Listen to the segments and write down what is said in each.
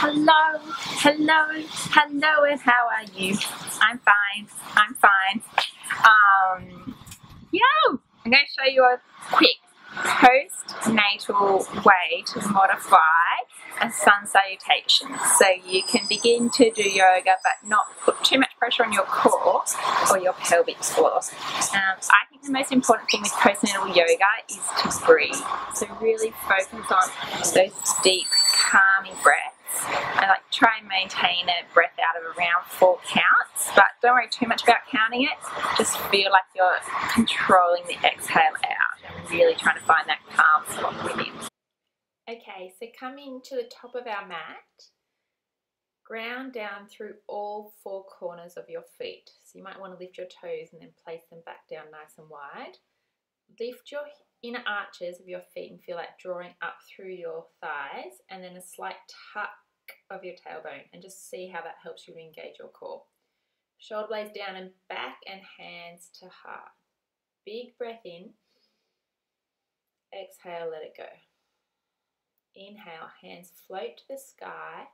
Hello, hello, hello, and how are you? I'm fine. I'm fine. Um, yo, I'm going to show you a quick postnatal way to modify a sun salutation. So you can begin to do yoga but not put too much pressure on your core or your pelvic floor. Um, I think the most important thing with postnatal yoga is to breathe. So really focus on those deep, calming breaths and like try and maintain a breath out of around four counts but don't worry too much about counting it. Just feel like you're controlling the exhale out and really trying to find that calm spot within. Okay so coming to the top of our mat ground down through all four corners of your feet. So you might want to lift your toes and then place them back down nice and wide lift your inner arches of your feet and feel like drawing up through your thighs and then a slight tuck of your tailbone and just see how that helps you engage your core. Shoulder blades down and back and hands to heart. Big breath in. Exhale, let it go. Inhale, hands float to the sky.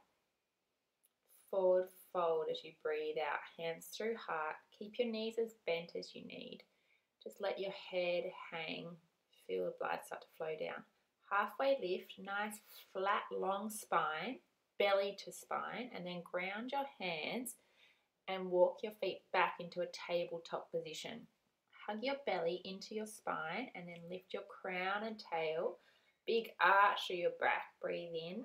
Forward fold as you breathe out. Hands through heart. Keep your knees as bent as you need. Just let your head hang Feel the blood start to flow down. Halfway lift, nice flat long spine, belly to spine, and then ground your hands and walk your feet back into a tabletop position. Hug your belly into your spine and then lift your crown and tail. Big arch through your back. Breathe in,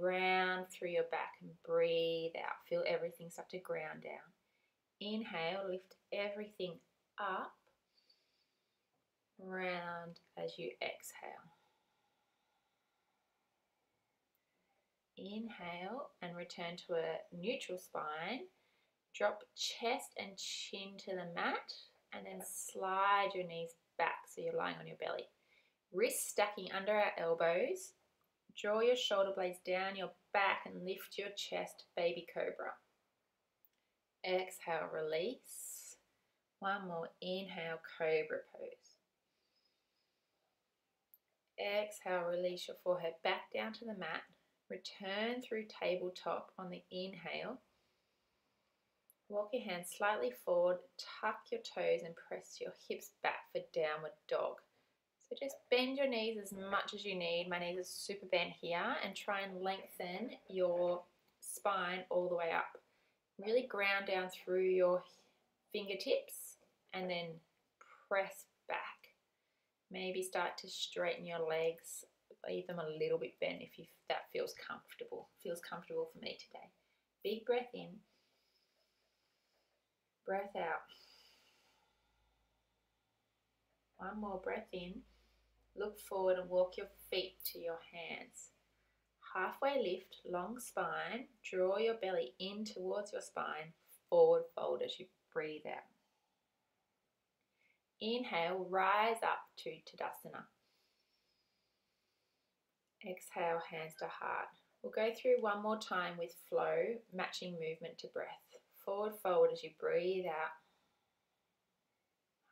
round through your back and breathe out. Feel everything start to ground down. Inhale, lift everything up round as you exhale. Inhale and return to a neutral spine. Drop chest and chin to the mat and then slide your knees back so you're lying on your belly. Wrists stacking under our elbows. Draw your shoulder blades down your back and lift your chest, baby cobra. Exhale, release. One more, inhale, cobra pose. Exhale, release your forehead back down to the mat. Return through tabletop on the inhale. Walk your hands slightly forward, tuck your toes and press your hips back for downward dog. So just bend your knees as much as you need. My knees are super bent here and try and lengthen your spine all the way up. Really ground down through your fingertips and then press Maybe start to straighten your legs, leave them a little bit bent if you, that feels comfortable. Feels comfortable for me today. Big breath in, breath out. One more breath in. Look forward and walk your feet to your hands. Halfway lift, long spine. Draw your belly in towards your spine. Forward fold as you breathe out. Inhale, rise up to Tadasana. Exhale, hands to heart. We'll go through one more time with flow, matching movement to breath. Forward fold as you breathe out.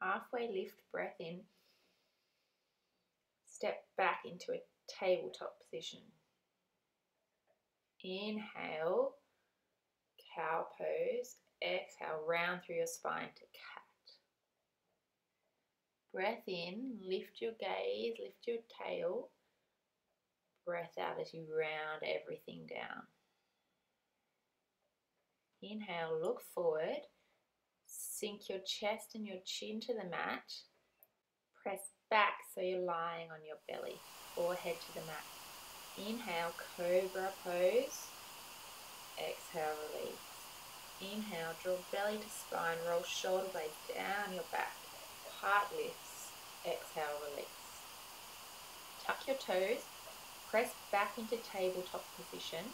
Halfway lift, breath in. Step back into a tabletop position. Inhale, cow pose. Exhale, round through your spine to cat. Breath in, lift your gaze, lift your tail. Breath out as you round everything down. Inhale, look forward. Sink your chest and your chin to the mat. Press back so you're lying on your belly. Forehead to the mat. Inhale, cobra pose. Exhale, release. Inhale, draw belly to spine, roll shoulder blades down your back. Heart lifts exhale, release. Tuck your toes, press back into tabletop position.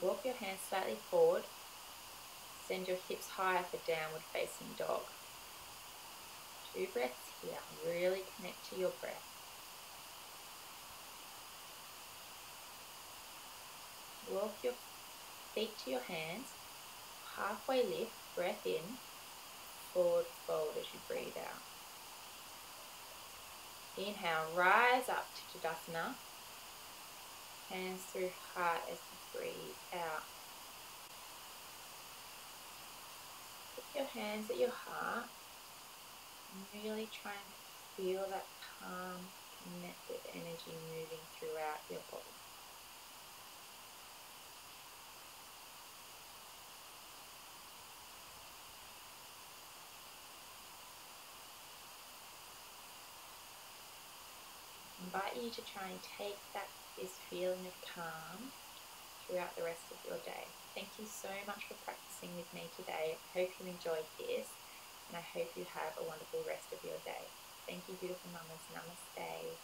Walk your hands slightly forward. Send your hips higher for downward facing dog. Two breaths here. Really connect to your breath. Walk your feet to your hands. Halfway lift, breath in. Forward fold as you breathe out. Inhale, rise up to Tadasana. hands through heart as you breathe out. Put your hands at your heart and really try and feel that calm, invite you to try and take that this feeling of calm throughout the rest of your day. Thank you so much for practicing with me today. I hope you enjoyed this and I hope you have a wonderful rest of your day. Thank you, beautiful mamas. Namaste.